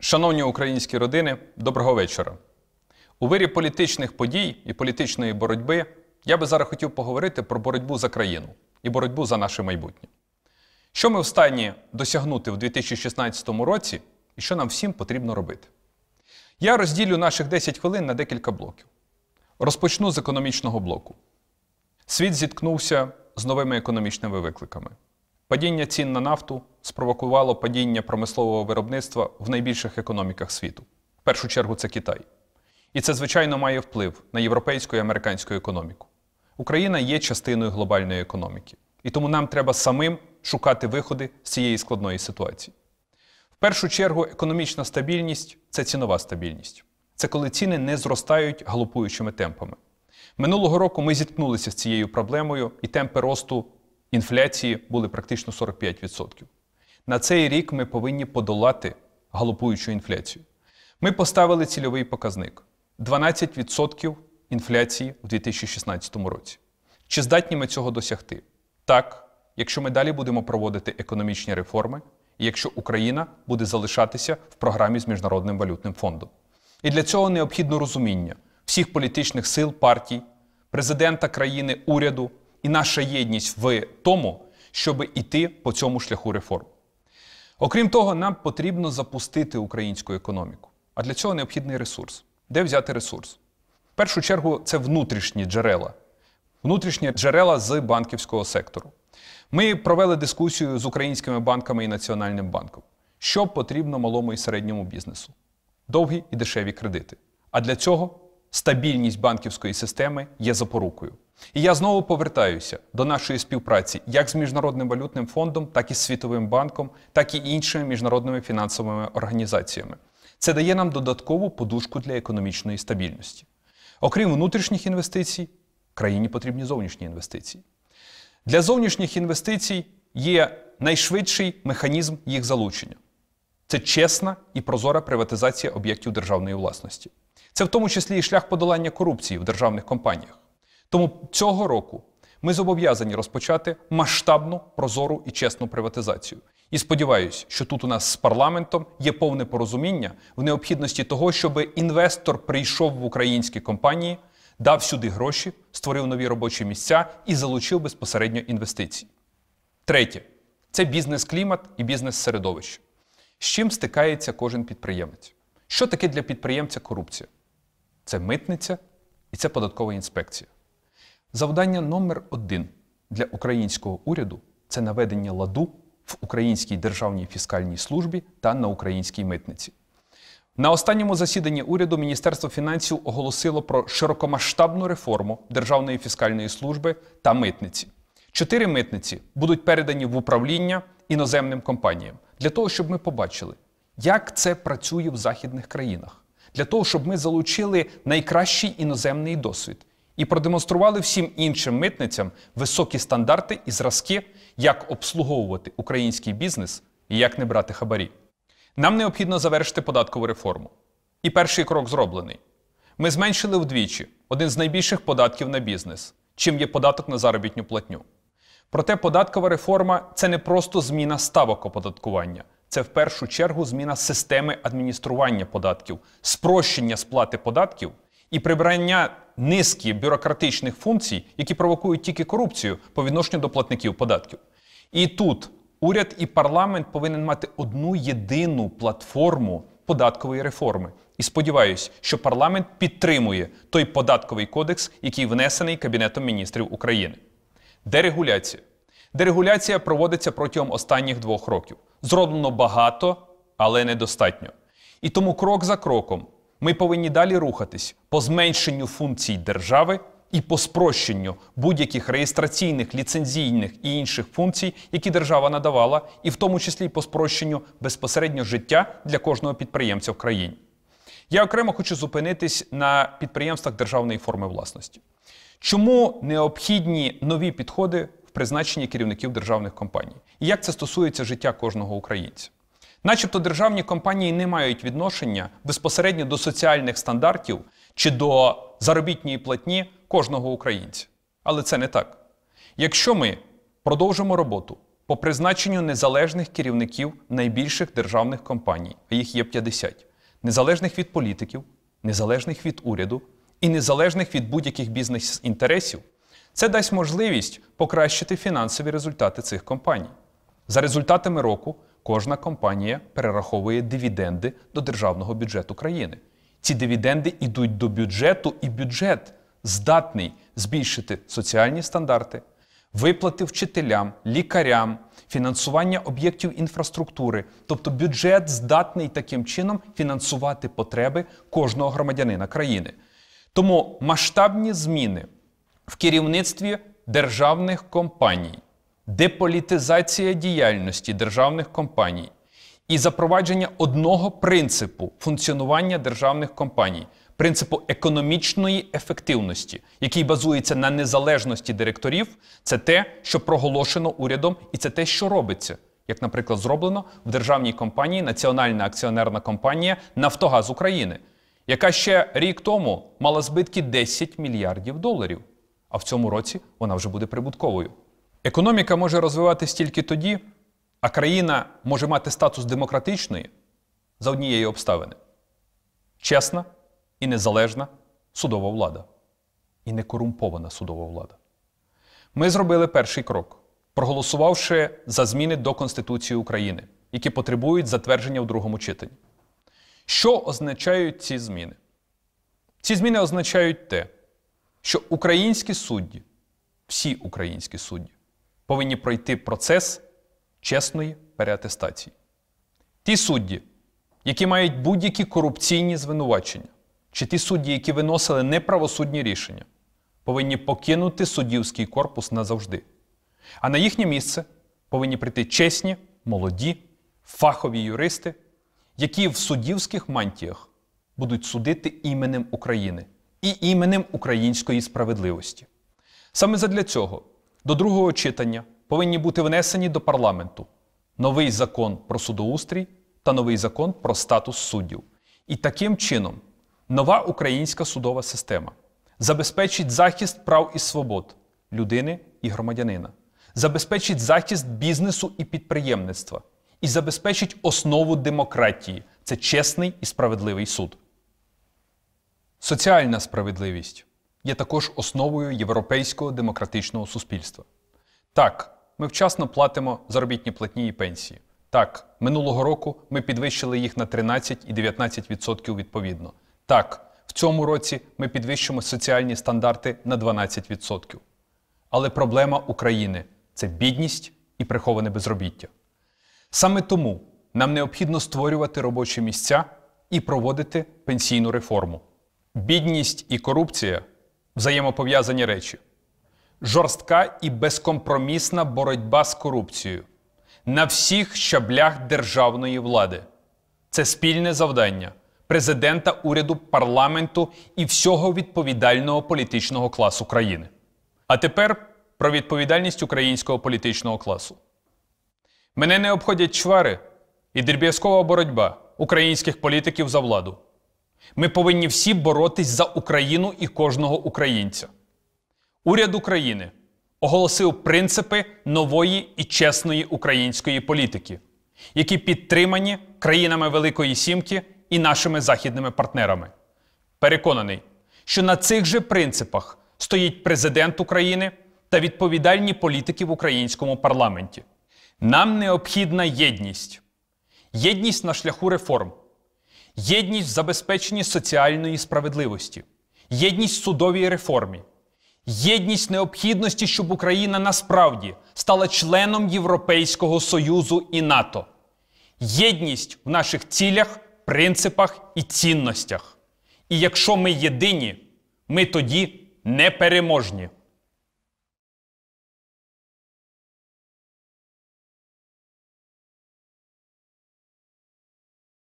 Шановні українські родини, доброго вечора. У вирі політичних подій і політичної боротьби я би зараз хотів поговорити про боротьбу за країну і боротьбу за наше майбутнє. Що ми в стані досягнути в 2016 році і що нам всім потрібно робити? Я розділю наших 10 хвилин на декілька блоків. Розпочну з економічного блоку. Світ зіткнувся з новими економічними викликами. Падіння цін на нафту спровокувало падіння промислового виробництва в найбільших економіках світу. В першу чергу це Китай. І це, звичайно, має вплив на європейську і американську економіку. Україна є частиною глобальної економіки, і тому нам треба самим шукати виходи з цієї складної ситуації. В першу чергу, економічна стабільність це цінова стабільність. Це коли ціни не зростають галопуючими темпами. Минулого року ми зіткнулися з цією проблемою, і темпи росту інфляції були практично 45%. На цей рік ми повинні подолати галопуючу інфляцію. Ми поставили цільовий показник 12% інфляції в 2016 році. Чи здатні ми цього досягти? Так, якщо ми далі будемо проводити економічні реформи, і якщо Україна буде залишатися в програмі з Міжнародним валютним фондом. І для цього необхідно розуміння всіх політичних сил, партій, президента країни, уряду і наша єдність в тому, щоб іти по цьому шляху реформ. Окрім того, нам потрібно запустити українську економіку. А для цього необхідний ресурс. Де взяти ресурс? В першу чергу, це внутрішні джерела, внутрішні джерела з банківського сектору. Ми провели дискусію з українськими банками і Національним банком. Що потрібно малому і середньому бізнесу? Довгі і дешеві кредити. А для цього стабільність банківської системи є запорукою. І я знову повертаюся до нашої співпраці як з Міжнародним валютним фондом, так і з Світовим банком, так і іншими міжнародними фінансовими організаціями. Це дає нам додаткову подушку для економічної стабільності. Окрім внутрішніх інвестицій, країні потрібні зовнішні інвестиції. Для зовнішніх інвестицій є найшвидший механізм їх залучення. Це чесна і прозора приватизація об'єктів державної власності. Це в тому числі і шлях подолання корупції в державних компаніях. Тому цього року ми зобов'язані розпочати масштабну, прозору і чесну приватизацію. І сподіваюся, що тут у нас з парламентом є повне порозуміння в необхідності того, щоб інвестор прийшов в українські компанії, дав сюди гроші, створив нові робочі місця і залучив безпосередньо інвестиції. Третє це бізнес-клімат і бізнес-середовище. З чим стикається кожен підприємець? Що таке для підприємця корупція? Це митниця і це податкова інспекція. Завдання номер один для українського уряду це наведення ладу в Українській державній фіскальній службі та на українській митниці. На останньому засіданні уряду Міністерство фінансів оголосило про широкомасштабну реформу Державної фіскальної служби та митниці. Чотири митниці будуть передані в управління іноземним компаніям для того, щоб ми побачили, як це працює в західних країнах, для того, щоб ми залучили найкращий іноземний досвід і продемонстрували всім іншим митницям високі стандарти і зразки, як обслуговувати український бізнес і як не брати хабарі. Нам необхідно завершити податкову реформу. І перший крок зроблений. Ми зменшили вдвічі один з найбільших податків на бізнес, чим є податок на заробітню платню. Проте податкова реформа це не просто зміна ставок оподаткування, це в першу чергу зміна системи адміністрування податків, спрощення сплати податків і прибрання низки бюрократичних функцій, які провокують тільки корупцію по відношенню до платників податків. І тут уряд і парламент повинен мати одну єдину платформу податкової реформи. І сподіваюся, що парламент підтримує той податковий кодекс, який внесений Кабінетом міністрів України. Дерегуляція. Дерегуляція проводиться протягом останніх двох років. Зроблено багато, але недостатньо. І тому крок за кроком ми повинні далі рухатись по зменшенню функцій держави і по спрощенню будь-яких реєстраційних, ліцензійних і інших функцій, які держава надавала, і в тому числі по спрощенню безпосередньо життя для кожного підприємця в країні. Я окремо хочу зупинитись на підприємствах державної форми власності. Чому необхідні нові підходи в призначенні керівників державних компаній? І як це стосується життя кожного українця? Начебто державні компанії не мають відношення безпосередньо до соціальних стандартів чи до заробітної платні кожного українця. Але це не так. Якщо ми продовжимо роботу по призначенню незалежних керівників найбільших державних компаній, а їх є 50, незалежних від політиків, незалежних від уряду і незалежних від будь-яких бізнес-інтересів, це дасть можливість покращити фінансові результати цих компаній. За результатами року кожна компанія перераховує дивіденди до державного бюджету країни. Ці дивіденди йдуть до бюджету, і бюджет здатний збільшити соціальні стандарти, виплати вчителям, лікарям, фінансування об'єктів інфраструктури. Тобто бюджет здатний таким чином фінансувати потреби кожного громадянина країни. Тому масштабні зміни в керівництві державних компаній, деполітизація діяльності державних компаній і запровадження одного принципу функціонування державних компаній принципу економічної ефективності, який базується на незалежності директорів, це те, що проголошено урядом, і це те, що робиться. Як, наприклад, зроблено в державній компанії Національна акціонерна компанія Нафтогаз України, яка ще рік тому мала збитки 10 мільярдів доларів, а в цьому році вона вже буде прибутковою. Економіка може розвиватись тільки тоді, а країна може мати статус демократичної за однієї обставини: чесна і незалежна судова влада, і не корумпована судова влада. Ми зробили перший крок, проголосувавши за зміни до Конституції України, які потребують затвердження в другому читанні. Що означають ці зміни? Ці зміни означають те, що українські судді, всі українські судді, повинні пройти процес чесної переатестації. Ті судді, які мають будь-які корупційні звинувачення, чи ті судді, які виносили неправосудні рішення, повинні покинути суддівський корпус назавжди. А на їхнє місце повинні прийти чесні, молоді, фахові юристи, які в суддівських мантіях будуть судити іменем України і іменем української справедливості. Саме задля цього до другого читання повинні бути внесені до парламенту новий закон про судоустрій та новий закон про статус суддів. І таким чином нова українська судова система забезпечить захист прав і свобод людини і громадянина, забезпечить захист бізнесу і підприємництва і забезпечить основу демократії це чесний і справедливий суд. Соціальна справедливість є також основою європейського демократичного суспільства. Так, ми вчасно платимо заробітні платні і пенсії. Так, минулого року ми підвищили їх на 13 і 19% відповідно. Так, в цьому році ми підвищимо соціальні стандарти на 12%. Але проблема України це бідність і приховане безробіття. Саме тому нам необхідно створювати робочі місця і проводити пенсійну реформу. Бідність і корупція взаємопов'язані речі. Жорстка і безкомпромісна боротьба з корупцією на всіх щаблях державної влади. Це спільне завдання президента, уряду, парламенту і всього відповідального політичного класу країни. А тепер про відповідальність українського політичного класу. Мене не обходять чвари і дріб'язкова боротьба українських політиків за владу. Ми повинні всі боротись за Україну і кожного українця. Уряд України оголосив принципи нової і чесної української політики, які підтримані країнами Великої Сімки і нашими західними партнерами. Переконаний, що на цих же принципах стоїть президент України та відповідальні політики в українському парламенті. Нам необхідна єдність, єдність на шляху реформ, єдність в забезпеченні соціальної справедливості, єдність в судовій реформі, єдність необхідності, щоб Україна насправді стала членом Європейського Союзу і НАТО, єдність в наших цілях, принципах і цінностях. І якщо ми єдині, ми тоді непереможні.